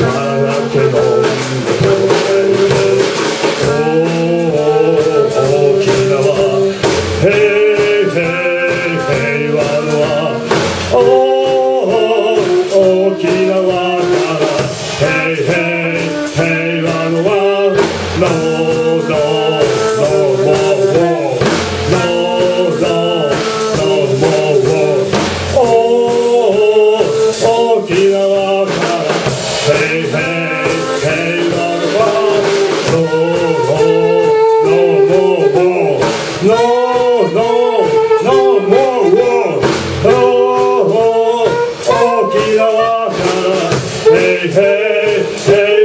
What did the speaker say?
I'll hey, hey, hey.